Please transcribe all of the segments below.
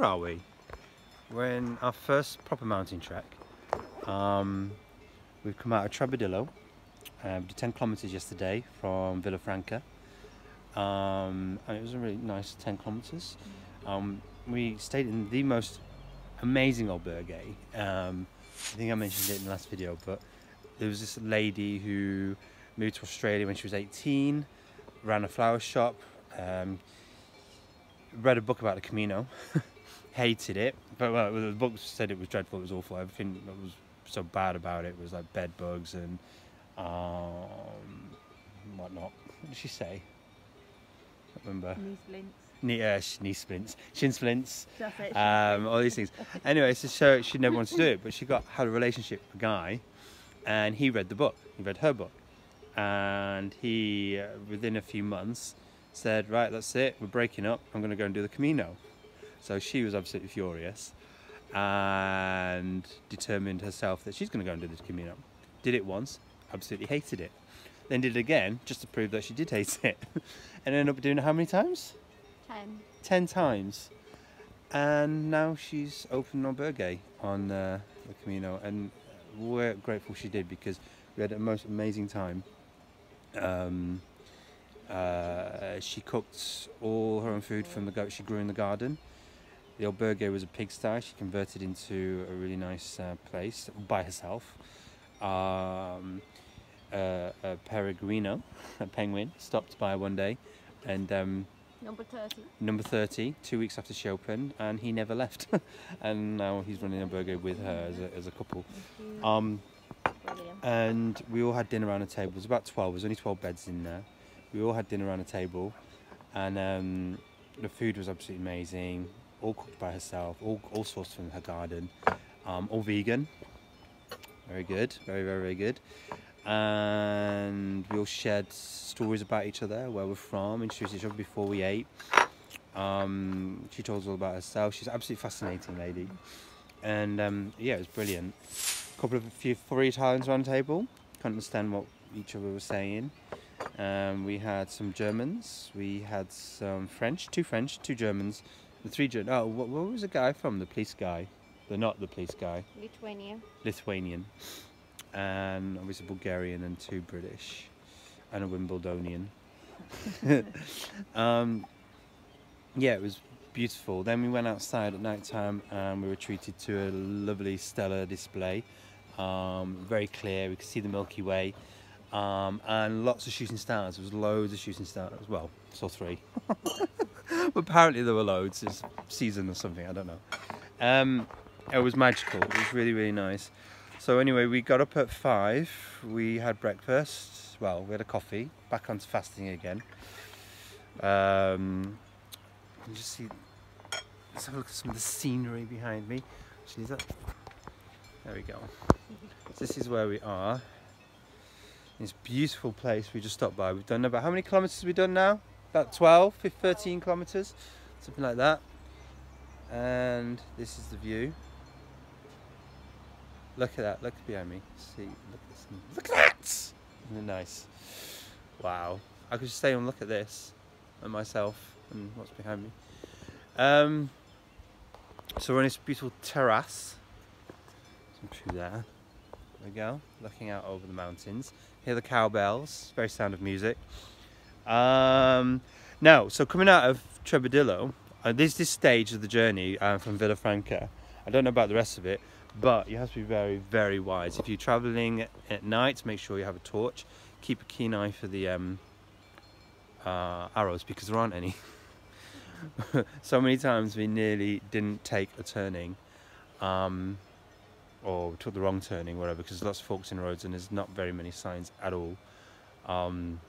where are we? We're in our first proper mountain trek. Um, we've come out of Trabadelo. Uh, did 10 kilometres yesterday from Villafranca. Um, and it was a really nice 10 kilometres. Um, we stayed in the most amazing albergue. Um, I think I mentioned it in the last video, but there was this lady who moved to Australia when she was 18, ran a flower shop, um, read a book about the Camino, hated it, but well, the book said it was dreadful, it was awful. Everything that was so bad about it was like bed bugs and um, whatnot. What did she say? I remember. Knee splints. Knee, uh, knee splints, shin splints, it. um, all these things. Anyway, so, so she never wanted to do it, but she got had a relationship with a guy, and he read the book. He read her book, and he, uh, within a few months, said, "Right, that's it. We're breaking up. I'm going to go and do the Camino." So she was absolutely furious, and determined herself that she's going to go and do the Camino. Did it once, absolutely hated it. Then did it again, just to prove that she did hate it, and ended up doing it how many times? Ten. 10 times and now she's opened albergue on uh, the Camino and we're grateful she did because we had a most amazing time um, uh, she cooked all her own food from the goat she grew in the garden the albergue was a pigsty she converted into a really nice uh, place by herself um, uh, a peregrino a penguin stopped by one day and um, Number 30. number 30, two weeks after she opened, and he never left. and now he's running albergue with her as a, as a couple. Um, and we all had dinner around a table. It was about 12, there's only 12 beds in there. We all had dinner around a table, and um, the food was absolutely amazing. All cooked by herself, all, all sourced from her garden, um, all vegan. Very good, very, very, very good. And we all shared stories about each other, where we're from, introduced each other before we ate. Um, she told us all about herself. She's absolutely fascinating lady. And um, yeah, it was brilliant. A couple of a few three Italians around the table. Couldn't understand what each other was saying. Um, we had some Germans. We had some French, two French, two Germans, the three Germans. Oh, what, what was the guy from? The police guy. The not the police guy. Lithuania. Lithuanian, and obviously Bulgarian and two British, and a Wimbledonian. um, yeah, it was beautiful. Then we went outside at night time and we were treated to a lovely stellar display. Um, very clear, we could see the Milky Way. Um, and lots of shooting stars. There was loads of shooting stars. as Well, saw three. apparently there were loads. It's season or something. I don't know. Um, it was magical. It was really, really nice. So anyway, we got up at five. We had breakfast. Well, we had a coffee. Back onto fasting again. Um, just see. Let's have a look at some of the scenery behind me. Is that? There we go. This is where we are. This beautiful place we just stopped by. We've done about how many kilometres have we done now? About 12, 15, 13 kilometres, something like that. And this is the view. Look at that, look behind me. See, look at this. Look at that! Isn't nice? Wow. I could just stay and look at this and myself and what's behind me. Um, so we're on this beautiful terrace. Some there. There we go, looking out over the mountains. Hear the cowbells, very sound of music. Um, now, so coming out of Trabadelo, uh, this this stage of the journey uh, from Villafranca. I don't know about the rest of it, but you have to be very, very wise. If you're traveling at night, make sure you have a torch. Keep a keen eye for the um, uh, arrows because there aren't any. so many times we nearly didn't take a turning, um, or took the wrong turning, whatever, because there's lots of forks in roads and there's not very many signs at all. Um,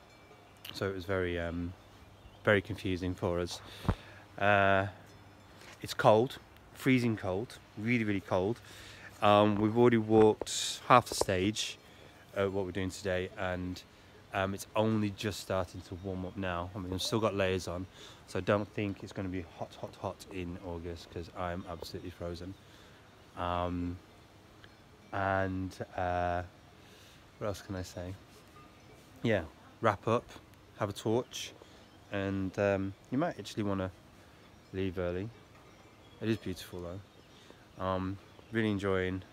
so it was very, um, very confusing for us. Uh, it's cold, freezing cold, really, really cold. Um, we've already walked half the stage, uh, what we're doing today, and um, it's only just starting to warm up now. I mean, I've still got layers on, so I don't think it's going to be hot, hot, hot in August because I'm absolutely frozen. Um, and uh, what else can I say? Yeah, wrap up, have a torch, and um, you might actually want to leave early It is beautiful though. Um, really enjoying.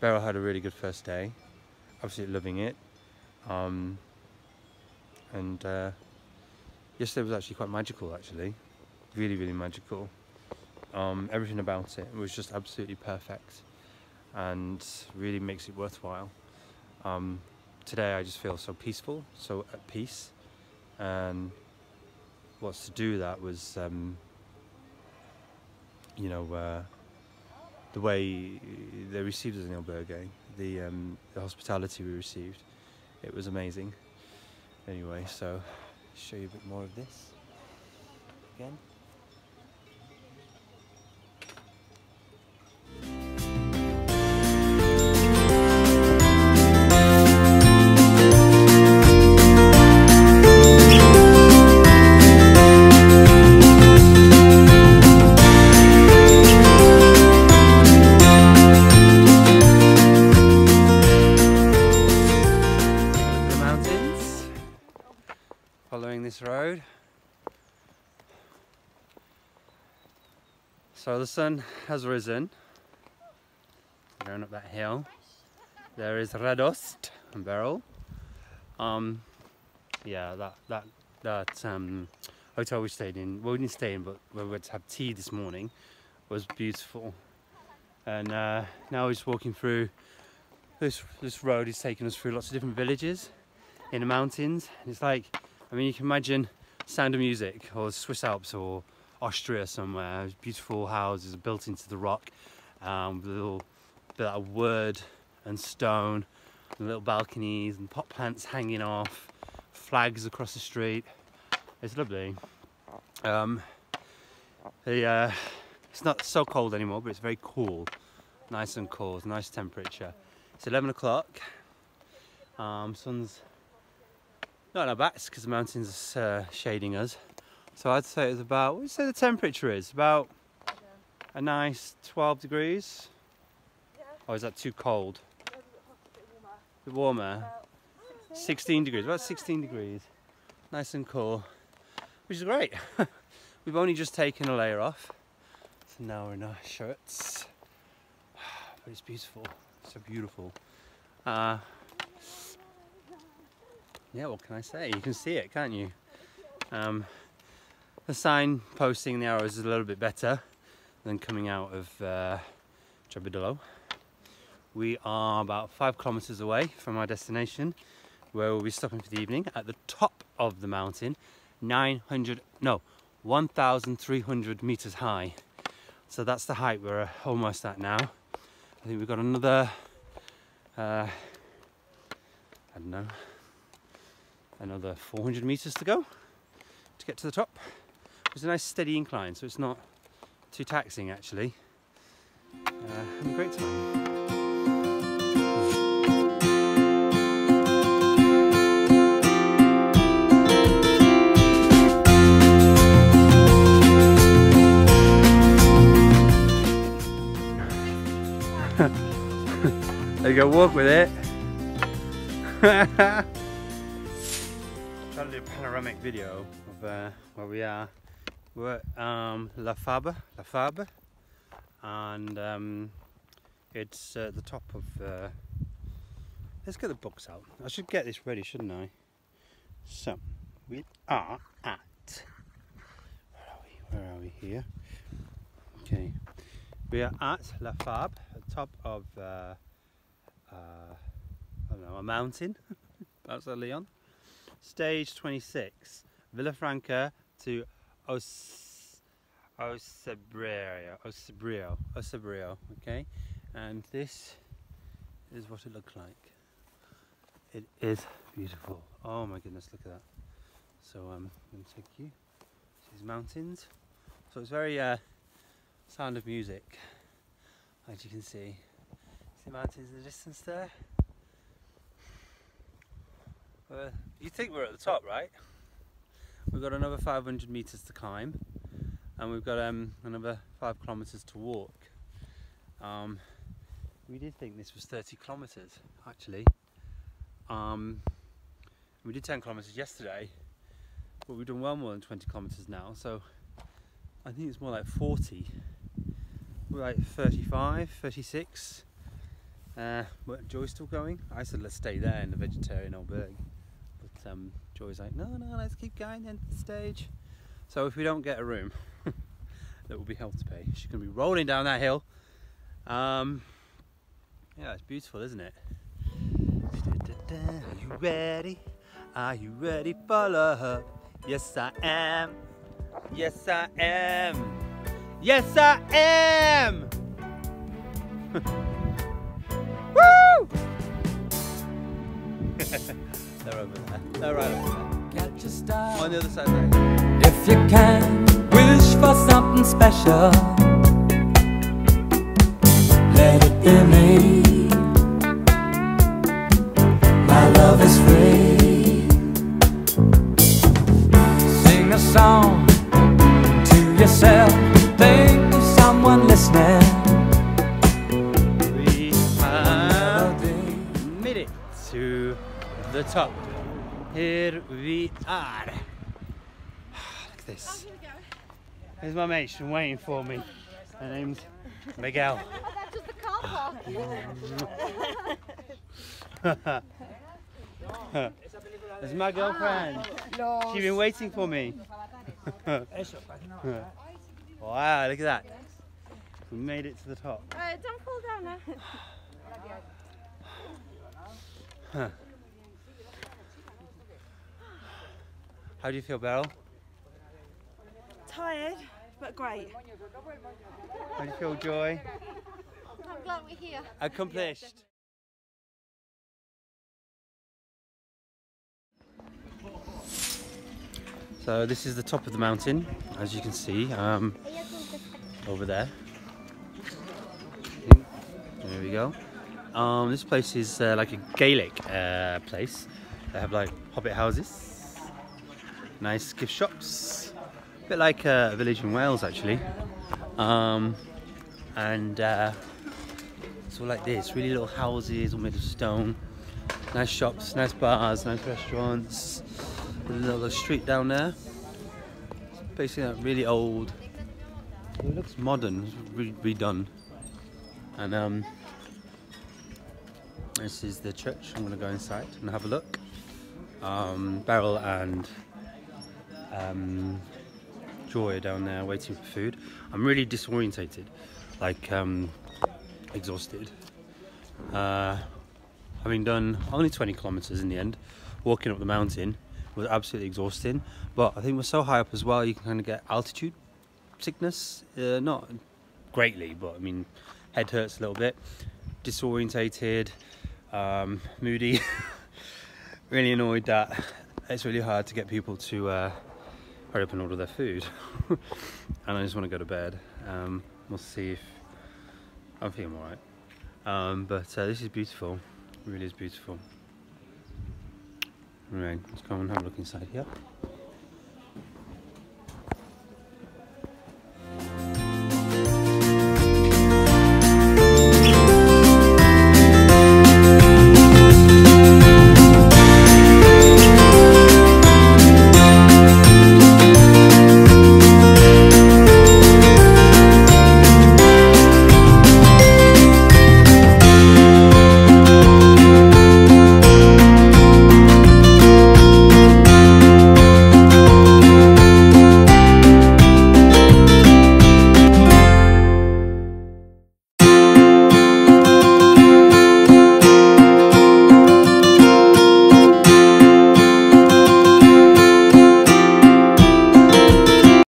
Beryl had a really good first day. Absolutely loving it. Um, and uh, yesterday was actually quite magical. Actually, really, really magical. Um, everything about it was just absolutely perfect, and really makes it worthwhile. Um, today I just feel so peaceful, so at peace, and what's to do that was, um, you know, uh, the way they received us in Albergue, the um, the hospitality we received, it was amazing. Anyway, so show you a bit more of this again. The sun has risen, going up that hill. There is Radost and Beryl. Um, yeah, that that that um, hotel we stayed in, well, we didn't stay in, but we went to have tea this morning, was beautiful. And uh, now we're just walking through this this road is taking us through lots of different villages in the mountains. It's like, I mean, you can imagine Sound of Music or Swiss Alps or Austria somewhere. Beautiful houses built into the rock, um, with a little bit of wood and stone, and little balconies and pot plants hanging off, flags across the street. It's lovely. Um, the, uh, it's not so cold anymore, but it's very cool. Nice and cool, it's nice temperature. It's 11 o'clock. Um, sun's not on our backs because the mountains are uh, shading us. So I'd say it's about, what would you say the temperature is? About a nice 12 degrees? Or is that too cold? A bit warmer? 16 degrees, about 16 degrees. Nice and cool, which is great. We've only just taken a layer off. So now we're in our shirts. But it's beautiful, so beautiful. Uh, yeah, what can I say? You can see it, can't you? Um, the sign posting the arrows is a little bit better than coming out of uh, Jabidolo. We are about five kilometers away from our destination where we'll be stopping for the evening at the top of the mountain, 900, no, 1,300 meters high. So that's the height we're almost at now. I think we've got another, uh, I don't know, another 400 meters to go to get to the top. It's a nice steady incline, so it's not too taxing actually. Uh, having a great time. You go, walk with it. Trying to do a panoramic video of uh, where we are. We're at um, La Fabre, La Fabre, and um, it's at the top of. Uh, let's get the books out. I should get this ready, shouldn't I? So, we are at. Where are we? Where are we here? Okay, we are at La Fabre, at the top of. Uh, uh, I don't know, a mountain outside Leon. Stage 26, Villafranca to Osebrio, Osebrio, Osebrio, okay? And this is what it looks like. It is beautiful. Oh my goodness, look at that. So um, I'm going to take you to these mountains. So it's very uh, sound of music, as you can see. See the mountains in the distance there? Uh, you think we're at the top, right? We've got another 500 meters to climb, and we've got um, another five kilometers to walk. Um, we did think this was 30 kilometers, actually. Um, we did 10 kilometers yesterday, but we've done well more than 20 kilometers now, so I think it's more like 40. we're like 35, 36. Uh, but Joy's still going. I said let's stay there in the vegetarian albergue. But um, Joy's like, no, no, let's keep going into the stage. So if we don't get a room that will be hell to pay, she's to be rolling down that hill. Um, yeah, it's beautiful, isn't it? Are you ready? Are you ready for love? Yes, I am. Yes, I am. Yes, I am. over there. They're right over Catch a there. star On the other side there. if you can. Wish for something special. Let it be me. My love is free. Sing a song to yourself. Think of someone listening. We made it to the top. Here we are. Look at this. Here's my mate. She's waiting for me. Her name's Miguel. Oh, that's just the car. This is my girlfriend. She's been waiting for me. wow, look at that. We made it to the top. Uh, don't fall down now. How do you feel, Beryl? Tired, but great. How do you feel, Joy? I'm glad we're here. Accomplished. So this is the top of the mountain, as you can see, um, over there. There we go. Um, this place is uh, like a Gaelic uh, place. They have like hobbit houses, nice gift shops, a bit like uh, a village in Wales actually. Um, and uh, it's all like this, really little houses all made of stone. Nice shops, nice bars, nice restaurants. There's a little street down there. It's basically like really old. It looks modern, it's re- redone. And um, this is the church. I'm gonna go inside and have a look. Um, Beryl and um, Joy down there waiting for food. I'm really disorientated, like um, exhausted. Uh, having done only 20 kilometers in the end, walking up the mountain was absolutely exhausting. But I think we're so high up as well, you can kind of get altitude sickness. Uh, not greatly, but I mean, head hurts a little bit, disorientated, um, moody. really annoyed that it's really hard to get people to uh, hurry up and order their food. and I just want to go to bed. Um, we'll see if I'm feeling alright. Um, but uh, this is beautiful. It really is beautiful. Right, let's go and have a look inside here.